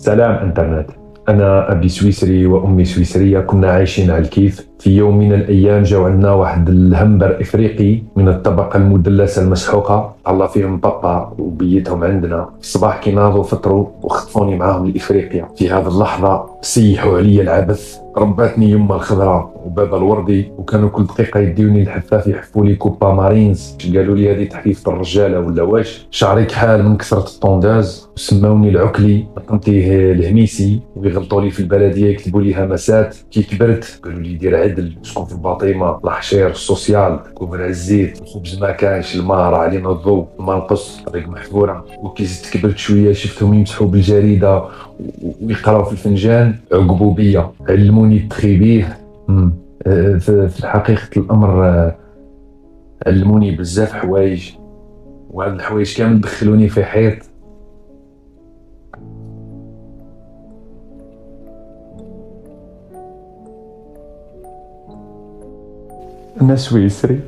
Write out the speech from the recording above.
سلام إنترنت. أنا أبي سويسري وأمي سويسرية كنا عايشين على الكيف. في يوم من الأيام جاو عندنا واحد الهمبر إفريقي من الطبقة المدلسة المسحوقه الله فيهم بابا وبيتهم عندنا. الصباح كي ناضوا فطروا وخطفوني معاهم لافريقيا في هذه اللحظة سيحوا علي العبث. رباتني يما الخضراء وبابا الوردي وكانوا كل دقيقة يديوني الحفاف يحفوا لي كوبا مارينز. قالوا لي هذه تحفيفه الرجاله ولا واش؟ شعري كحال من كثرة الطونداز وسماوني العكلي قمتيه الهميسي ويغلطوا لي في البلدية يكتبوا لي همسات. كي كبرت قالوا لي دير عدل سكن في الباطيمة الحشير السوسيال كوبر الزيت الخبز ما كانش الماء راه علينا الضوء الماء نقص طريق محفورة. وكي زدت كبرت شوية شفتهم يمسحوا بالجريدة ويقراو في الفنجان عقبوا بيا. علموني تخيبيه في حقيقة الأمر آه، علموني بزاف حوايج. وهاد الحوايج كامل دخلوني في حيط. أنا سويسري